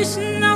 Krishna.